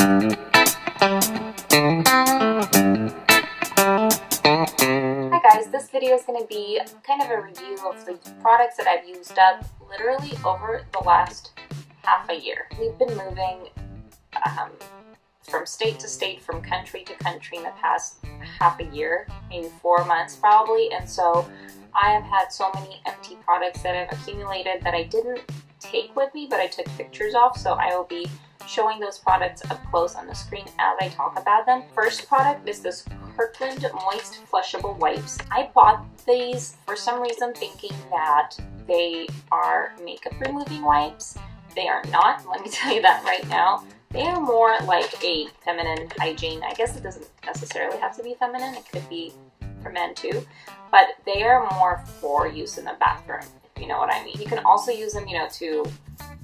Hi guys, this video is going to be kind of a review of the products that I've used up literally over the last half a year. We've been moving um, from state to state, from country to country in the past half a year, maybe four months probably, and so I have had so many empty products that I've accumulated that I didn't take with me, but I took pictures of, so I will be showing those products up close on the screen as I talk about them. First product is this Kirkland Moist Flushable Wipes. I bought these for some reason thinking that they are makeup removing wipes. They are not, let me tell you that right now. They are more like a feminine hygiene. I guess it doesn't necessarily have to be feminine, it could be for men too, but they are more for use in the bathroom, if you know what I mean. You can also use them, you know, to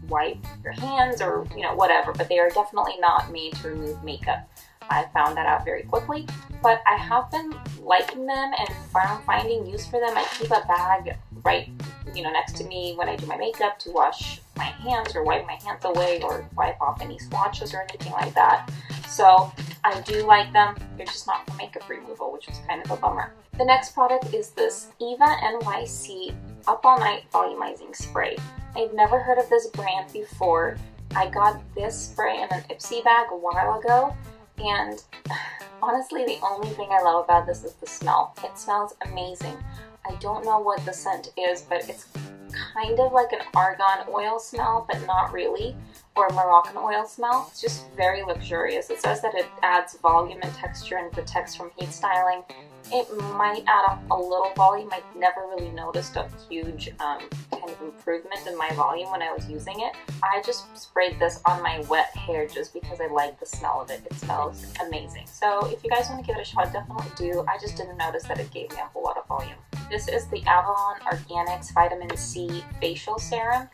wipe your hands or, you know, whatever, but they are definitely not made to remove makeup. I found that out very quickly, but I have been liking them and finding use for them. I keep a bag right, you know, next to me when I do my makeup to wash my hands or wipe my hands away or wipe off any swatches or anything like that. So I do like them. They're just not for makeup removal, which was kind of a bummer. The next product is this Eva NYC Up All Night Volumizing Spray. I've never heard of this brand before. I got this spray in an Ipsy bag a while ago and honestly the only thing I love about this is the smell. It smells amazing. I don't know what the scent is but it's kind of like an argan oil smell but not really or Moroccan oil smell. It's just very luxurious. It says that it adds volume and texture and protects from heat styling it might add a little volume. I never really noticed a huge um, kind of improvement in my volume when I was using it. I just sprayed this on my wet hair just because I like the smell of it. It smells amazing. So if you guys want to give it a shot, definitely do. I just didn't notice that it gave me a whole lot of volume. This is the Avalon Organics Vitamin C Facial Serum.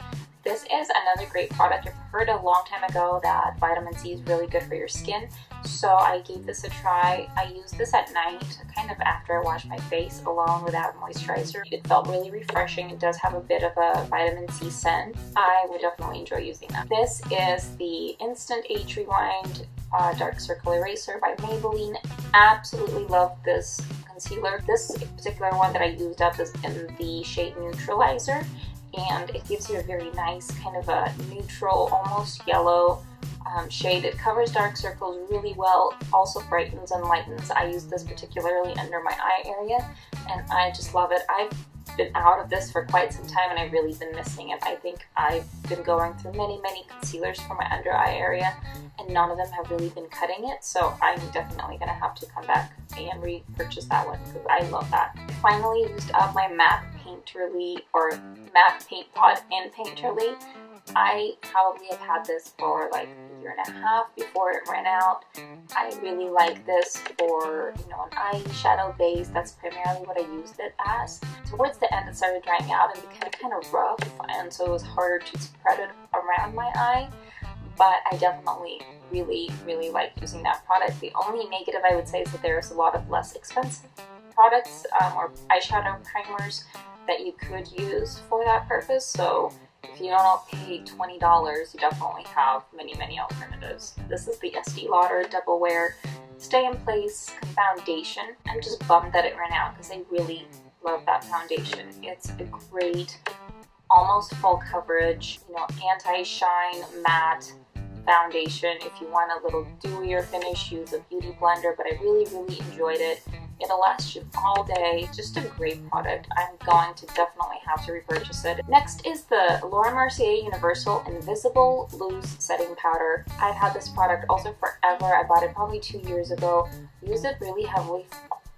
This is another great product. I've heard a long time ago that vitamin C is really good for your skin, so I gave this a try. I used this at night, kind of after I washed my face, along with that moisturizer. It felt really refreshing. It does have a bit of a vitamin C scent. I would definitely enjoy using that. This is the Instant Age Rewind uh, Dark Circle Eraser by Maybelline. Absolutely love this concealer. This particular one that I used up is in the shade Neutralizer and it gives you a very nice kind of a neutral, almost yellow um, shade. It covers dark circles really well, also brightens and lightens. I use this particularly under my eye area and I just love it. I've been out of this for quite some time and I've really been missing it. I think I've been going through many, many concealers for my under eye area and none of them have really been cutting it. So I'm definitely going to have to come back and repurchase that one because I love that. Finally used up my MAC Painterly or MAC Paint Pot in Painterly. I probably have had this for like a year and a half before it ran out. I really like this for, you know, an eyeshadow base. That's primarily what I used it as. Towards the end, it started drying out and became kind of rough, and so it was harder to spread it around my eye. But I definitely really, really like using that product. The only negative I would say is that there's a lot of less expensive products um, or eyeshadow primers that you could use for that purpose. So if you don't pay $20, you definitely have many, many alternatives. This is the Estee Lauder Double Wear Stay in Place Foundation. I'm just bummed that it ran out because I really love that foundation. It's a great, almost full coverage, you know, anti-shine matte foundation. If you want a little dewier finish, use a beauty blender, but I really, really enjoyed it. It'll last you all day. Just a great product. I'm going to definitely have to repurchase it. Next is the Laura Mercier Universal Invisible Loose Setting Powder. I've had this product also forever. I bought it probably two years ago. Used it really heavily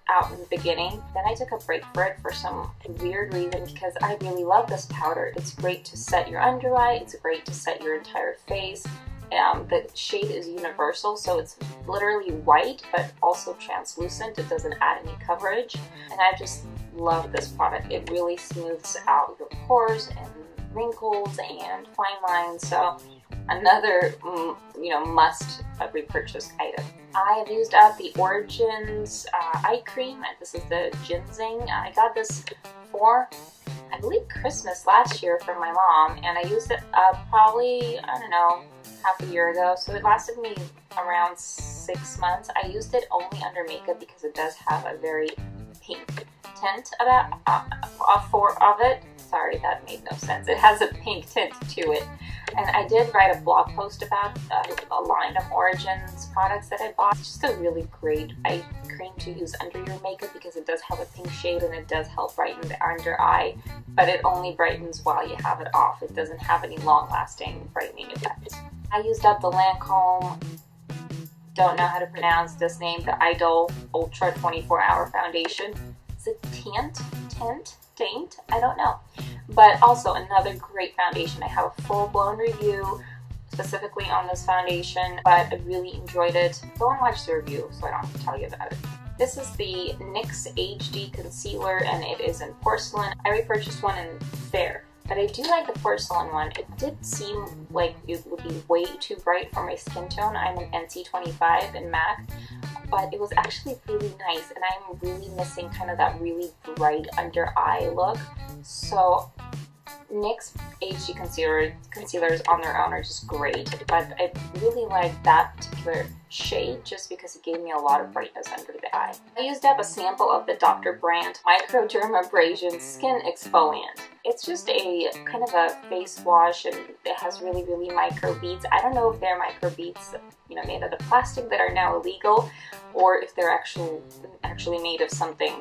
out in the beginning. Then I took a break for it for some weird reason because I really love this powder. It's great to set your under eye. It's great to set your entire face. Um, the shade is universal, so it's literally white, but also translucent. It doesn't add any coverage. And I just love this product. It really smooths out your pores and wrinkles and fine lines. So another, mm, you know, must repurchase item. I have used up the Origins uh, eye cream. This is the GinZing. I got this for I believe Christmas last year from my mom, and I used it uh, probably, I don't know, half a year ago. So it lasted me around six months. I used it only under makeup because it does have a very pink tint about uh, uh, for of it. Sorry, that made no sense. It has a pink tint to it. And I did write a blog post about uh, a line of Origins products that I bought. It's just a really great eye cream to use under your makeup because it does have a pink shade and it does help brighten the under eye, but it only brightens while you have it off. It doesn't have any long-lasting brightening effect. I used up the Lancome don't know how to pronounce this name, the Idole Ultra 24 Hour Foundation. Is it Tint? Tint? Taint? I don't know. But also another great foundation. I have a full-blown review specifically on this foundation, but I really enjoyed it. Go and watch the review so I don't have to tell you about it. This is the NYX HD Concealer and it is in porcelain. I repurchased one in Fair. But I do like the porcelain one. It did seem like it would be way too bright for my skin tone. I'm an NC25 in MAC, but it was actually really nice and I'm really missing kind of that really bright under eye look. So NYX HD concealer concealers on their own are just great, but I really like that particular shade just because it gave me a lot of brightness under the eye. I used up a sample of the Dr. Brandt Microdermabrasion Skin Exfoliant. It's just a kind of a face wash and it has really, really micro beads. I don't know if they're micro beads, you know, made out of plastic that are now illegal or if they're actually, actually made of something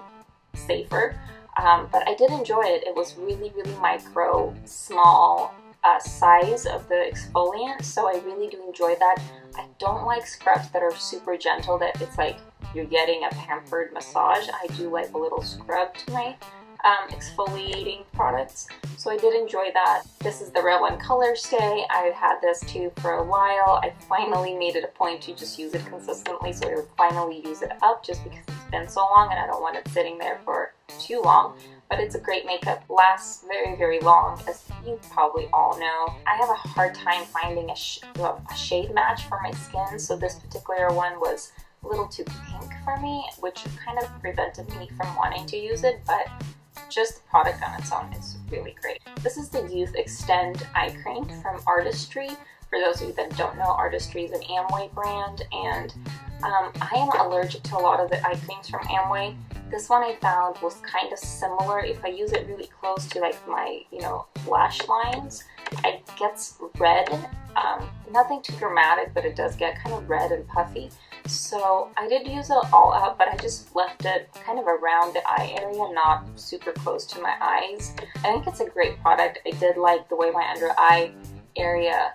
safer. Um, but I did enjoy it. It was really, really micro, small uh, size of the exfoliant, so I really do enjoy that. I don't like scrubs that are super gentle, that it's like you're getting a pampered massage. I do like a little scrub to my um, exfoliating products. So I did enjoy that. This is the Revlon Color Stay. I've had this too for a while. I finally made it a point to just use it consistently so I would finally use it up just because it's been so long and I don't want it sitting there for too long. But it's a great makeup, lasts very, very long, as you probably all know. I have a hard time finding a, sh a shade match for my skin, so this particular one was a little too pink for me, which kind of prevented me from wanting to use it, but just the product on its own is really great. This is the Youth Extend Eye Cream from Artistry. For those of you that don't know, Artistry is an Amway brand, and um, I am allergic to a lot of the eye creams from Amway. This one I found was kind of similar. If I use it really close to like my, you know, lash lines, it gets red. Um, nothing too dramatic, but it does get kind of red and puffy. So I did use it all out, but I just left it kind of around the eye area, not super close to my eyes. I think it's a great product. I did like the way my under eye area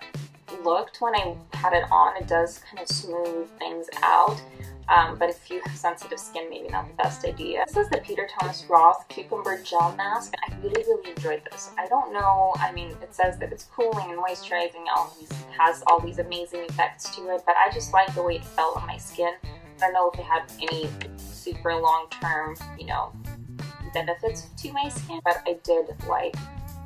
looked when I had it on. It does kind of smooth things out. Um, but if you have sensitive skin, maybe not the best idea. This is the Peter Thomas Roth Cucumber Gel Mask. I really, really enjoyed this. I don't know, I mean, it says that it's cooling and moisturizing, all these, has all these amazing effects to it, but I just like the way it felt on my skin. I don't know if it had any super long-term, you know, benefits to my skin, but I did like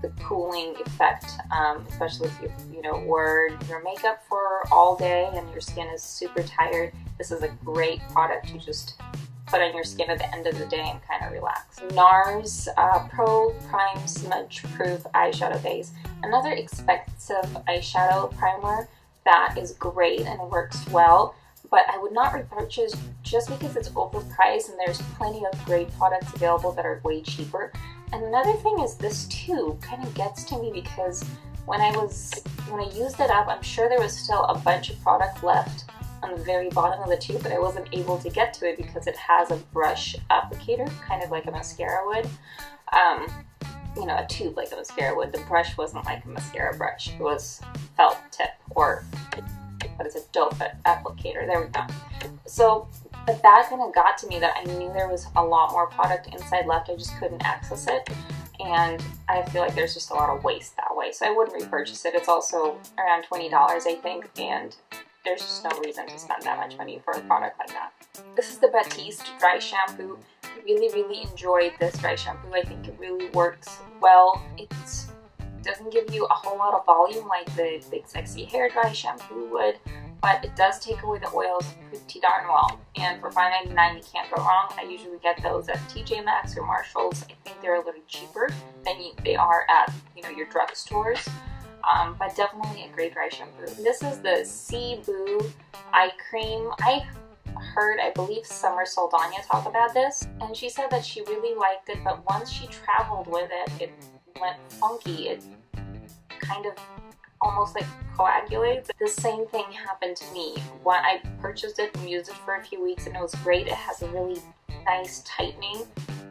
the cooling effect, um, especially if you, you know, wore your makeup for all day and your skin is super tired. This is a great product to just put on your skin at the end of the day and kind of relax. NARS uh, Pro Prime Smudge Proof Eyeshadow Base. Another expensive eyeshadow primer that is great and works well but I would not repurchase just because it's overpriced and there's plenty of great products available that are way cheaper. Another thing is this tube kind of gets to me because when I was when I used it up, I'm sure there was still a bunch of product left on the very bottom of the tube, but I wasn't able to get to it because it has a brush applicator, kind of like a mascara would. Um, you know, a tube like a mascara would. The brush wasn't like a mascara brush. It was felt tip or what is it, foot applicator. There we go. So but that kind of got to me that I knew there was a lot more product inside left. I just couldn't access it. And I feel like there's just a lot of waste that way. So I wouldn't repurchase it. It's also around $20, I think. And there's just no reason to spend that much money for a product like that. This is the Batiste Dry Shampoo. I really, really enjoyed this dry shampoo. I think it really works well. It doesn't give you a whole lot of volume like the Big Sexy Hair Dry Shampoo would but it does take away the oils pretty darn well. And for $5.99, you can't go wrong. I usually get those at TJ Maxx or Marshalls. I think they're a little cheaper than you, they are at you know your drugstores. Um, but definitely a great dry shampoo. This is the Cebu Eye Cream. I heard, I believe, Summer Saldana talk about this, and she said that she really liked it, but once she traveled with it, it went funky. It kind of almost like coagulates. The same thing happened to me. When I purchased it and used it for a few weeks and it was great. It has a really nice tightening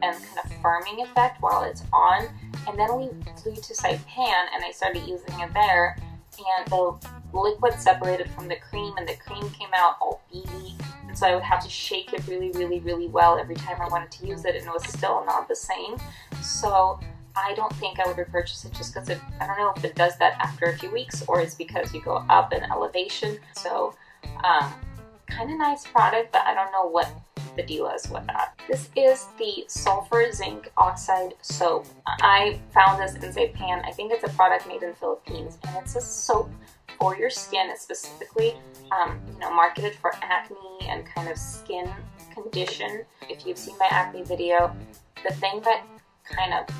and kind of firming effect while it's on. And then we flew to Saipan and I started using it there and the liquid separated from the cream and the cream came out all beady and so I would have to shake it really really really well every time I wanted to use it and it was still not the same so I don't think I would repurchase it just because I don't know if it does that after a few weeks or it's because you go up in elevation. So, um, kind of nice product, but I don't know what the deal is with that. This is the sulfur zinc oxide soap. I found this in Saipan. I think it's a product made in Philippines, and it's a soap for your skin. It's specifically, um, you know, marketed for acne and kind of skin condition. If you've seen my acne video, the thing that kind of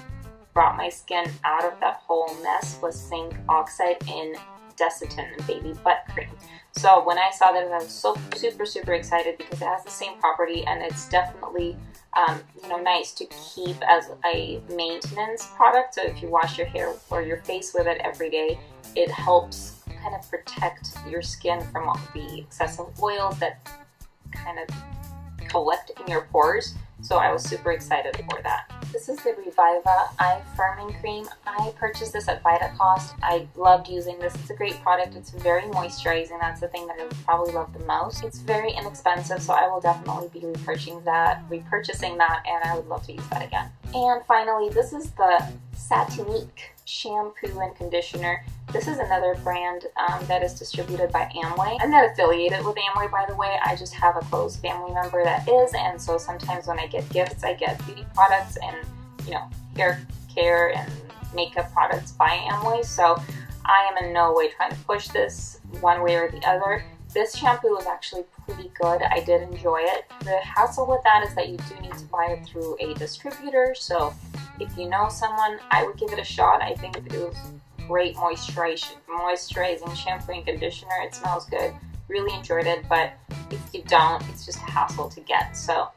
brought my skin out of that whole mess was zinc oxide in Desitin baby butt cream. So when I saw that, I was so super, super excited because it has the same property and it's definitely, um, you know, nice to keep as a maintenance product. So if you wash your hair or your face with it every day, it helps kind of protect your skin from all the excessive oils that kind of collect in your pores. So I was super excited for that. This is the Reviva Eye Firming Cream. I purchased this at Vitacost. I loved using this. It's a great product. It's very moisturizing. That's the thing that I probably love the most. It's very inexpensive, so I will definitely be repurchasing that, repurchasing that, and I would love to use that again. And finally, this is the Satinique shampoo and conditioner. This is another brand um, that is distributed by Amway. I'm not affiliated with Amway, by the way. I just have a close family member that is, and so sometimes when I get gifts, I get beauty products and, you know, hair care and makeup products by Amway. So I am in no way trying to push this one way or the other. This shampoo is actually pretty good. I did enjoy it. The hassle with that is that you do need to buy it through a distributor. So if you know someone, I would give it a shot. I think it was great moisturizing, moisturizing shampoo and conditioner. It smells good. Really enjoyed it, but if you don't, it's just a hassle to get. So